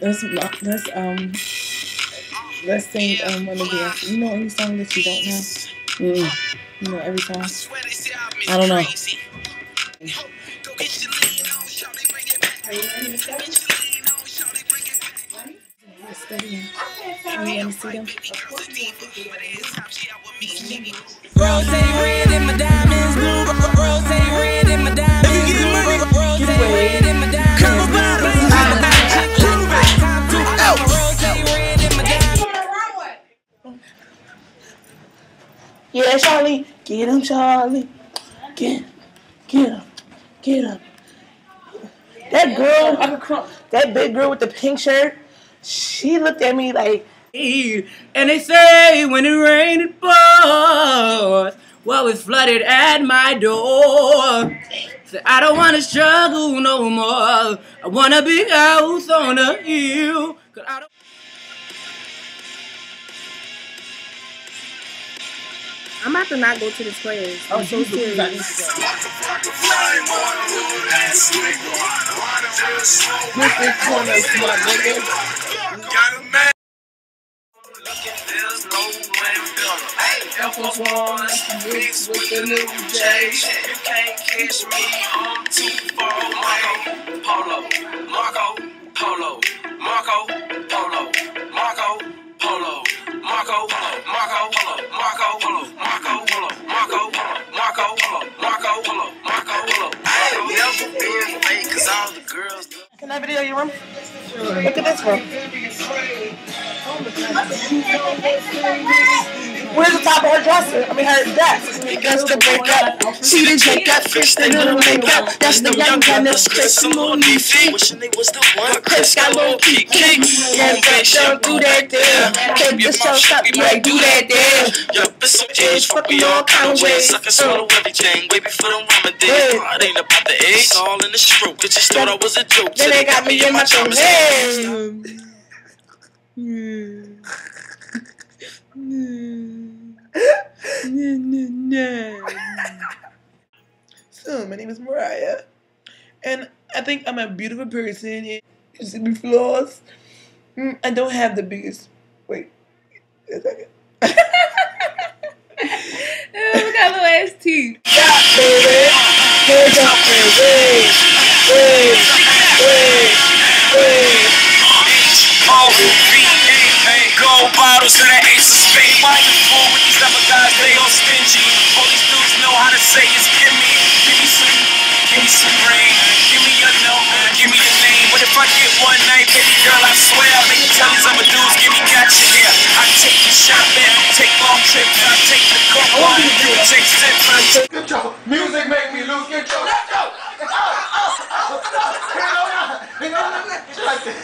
Let's let's um let's sing um one of the you know any song that you don't know. Mm. You know every song. I don't know. Are you ready to study? Yeah, Charlie. Get him, Charlie. Get. Get him. Get him. That girl, that big girl with the pink shirt, she looked at me like, And they say when it rains it pours. Well, it's flooded at my door. Say, I don't want to struggle no more. I want a big house on a hill. 'Cause I don't I'm about to not go to this class. I'm so serious. Mixed with the new J. You can't catch me, I'm too far. Marco, Polo, Marco, Polo, that video you remember? Look at this one. Where's the top of her dresser? I mean, her desk. That's the breakup. See the Jacob, fish the little makeup. That's the young gun that's Chris and Lil Neefy. Wishing they was the one. Chris got little key kicks. Yeah, bitch, don't do that there. Take the show, stop, yeah, do that there. Yup, it's some change, fuck me all kind of ways. I can swallow everything, way before them Ramadan. It ain't about the age, it's all in the stroke. Bitches thought I was a joke. Then they got me in my thumb. So, hmm. Name is Mariah, and I think I'm a beautiful person. You see me flaws. Mm, I don't have the biggest. Wait, a second. Look at little ass teeth. Yeah, baby. Hands up, baby. Wait, wait, wait. Oh, Gold bottles of that ace of spade. Why you fool with these other guys? They all stingy. One night, baby girl, I swear I'll make you tell these other dudes, give me gotcha here. I take you shopping, take long trips, I take the coke one, you can take sips. I take Control. Music make me lose control. Let's go. Oh, oh, oh, oh. Hang on, hang on. She like this.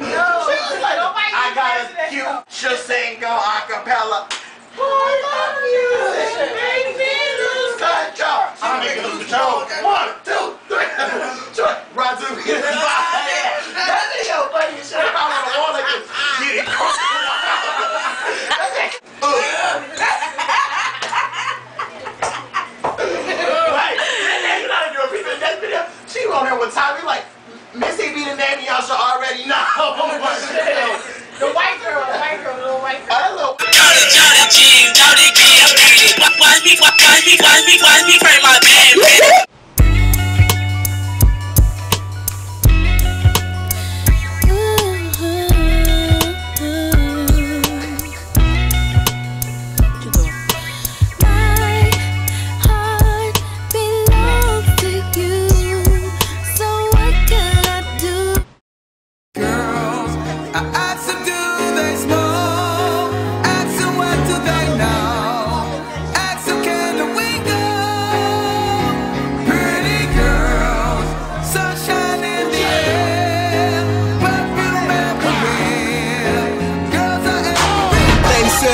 No. She's like, I got a cute. She'll sing, go a cappella. I love music. Make me lose control. I'm making lose control. One, two, three. Sure.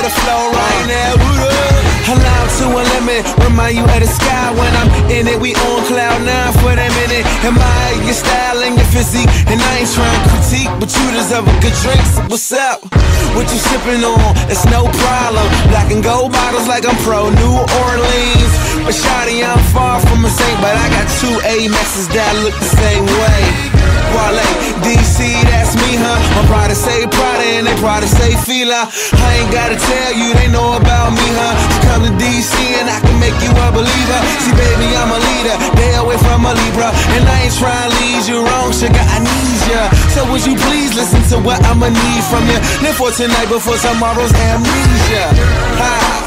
The flow right now. Remind you of the sky when I'm in it. We on cloud nine for the minute. Admire your style and your physique. And I ain't trying to critique, but you deserve a good drink. So what's up? What you sipping on? It's no problem. Black and gold bottles like I'm pro New Orleans. But shawty, I'm far from a saint. But I got two A Maxes that look the same way. Wale, DC, that's me probably say Prada and they probably say Fila. I ain't gotta tell you, they know about me, huh? You come to DC and I can make you a believer. See, baby, I'm a leader, they away from a Libra. And I ain't trying to lead you wrong, sugar, I need ya. So would you please listen to what I'ma need from you? Live for tonight before tomorrow's amnesia. Ha.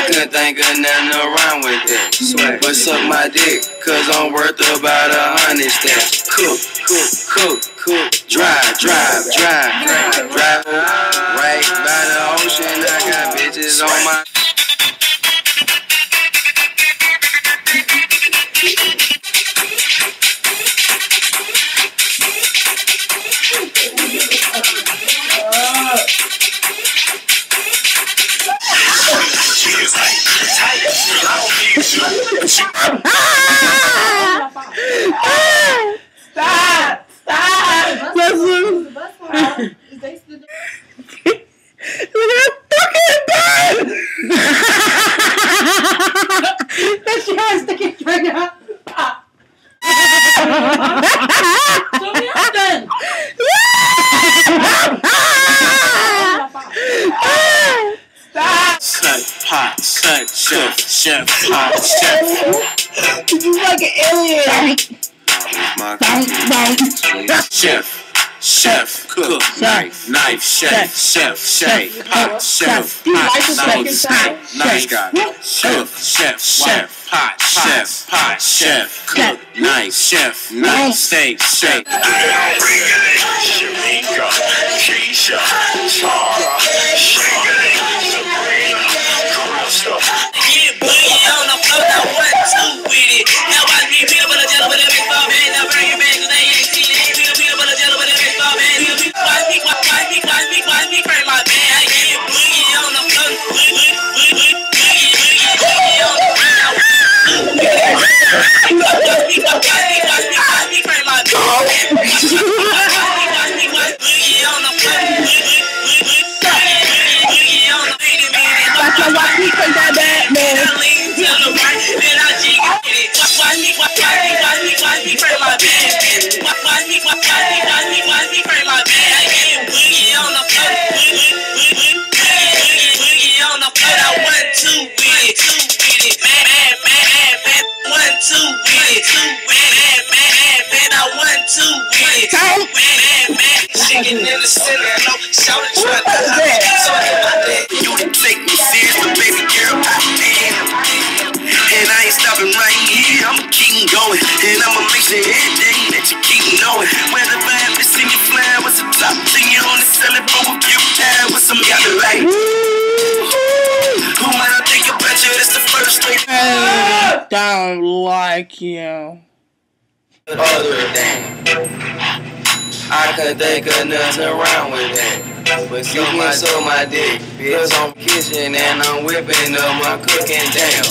I couldn't think of nothing around with that. But suck my dick, cause I'm worth about a hundred stacks. Cook, cook, cook, cook. Drive, drive, drive, drive, drive. Right by the ocean, I got bitches on my. Ah! Stop! Stop! Listen. Look at that fucking bird! that shit has to get straight chef, chef, chef. You like an alien. My chef, chef, cook, knife, knife, chef, chef, chef, pot, chef, Do you like pot, knife, second knife, chef, chef, chef, pot, chef, pot, chef, cook, knife, chef, knife, steak, steak. Watch Hey, hey, hey. Baby girl, I am. And I ain't stopping right here, I'ma keep going. And I'ma make sure everything that you keep knowing. Whether I have to sing your flowers, a top thing you on the selling for a few times with some yellow light. Who might I think about you? That's the first thing. I don't like you. Other than I couldn't think of nothing wrong with that. But you can suck my dick, cause I'm kitchen and I'm whipping up my cooking down.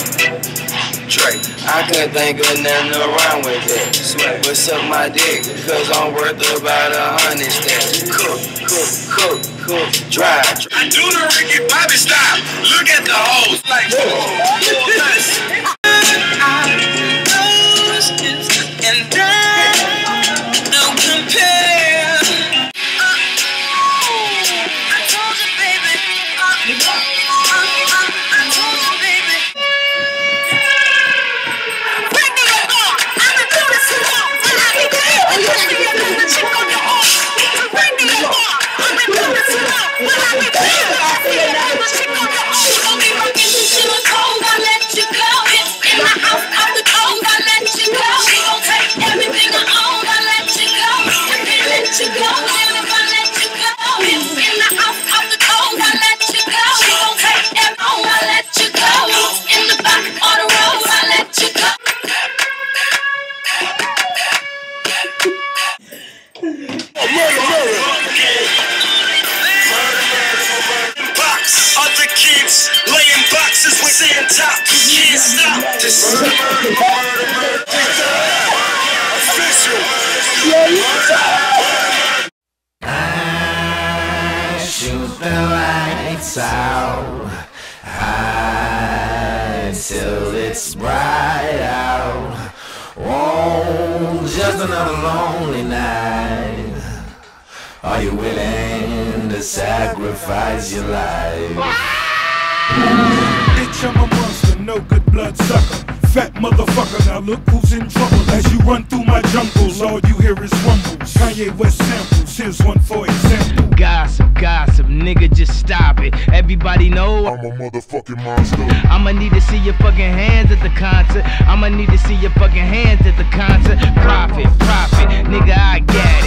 Trey, I couldn't think of nothing wrong with that. But suck my dick, cause I'm worth about a hundred stacks. Cook, cook, cook, cook, dry. I do the Ricky Bobby style. Look at the hoes like, boxes with sand top. Can't stop. Murder. Official. Shoot the lights out till it's bright out. Oh, just another lonely night. Are you willing to sacrifice your life? Bitch, I'm a monster, no good blood sucker. Fat motherfucker, now look who's in trouble. As you run through my jungles, all you hear is rumbles. Kanye West samples, here's one for example. Gossip, gossip, nigga, just stop it. Everybody know I'm a motherfucking monster. I'ma need to see your fucking hands at the concert. I'ma need to see your fucking hands at the concert. Profit, profit, nigga, I got it.